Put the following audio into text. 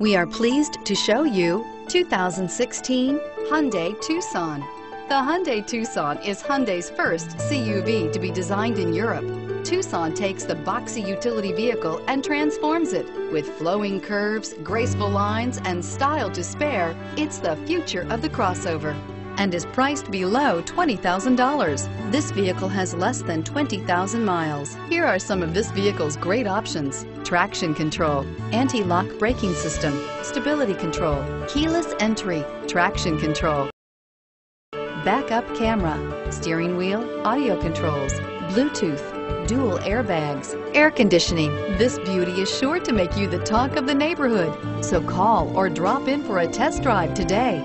We are pleased to show you 2016 Hyundai Tucson. The Hyundai Tucson is Hyundai's first CUV to be designed in Europe. Tucson takes the boxy utility vehicle and transforms it. With flowing curves, graceful lines, and style to spare, it's the future of the crossover and is priced below $20,000. This vehicle has less than 20,000 miles. Here are some of this vehicle's great options. Traction control, anti-lock braking system, stability control, keyless entry, traction control, backup camera, steering wheel, audio controls, Bluetooth, dual airbags, air conditioning. This beauty is sure to make you the talk of the neighborhood. So call or drop in for a test drive today.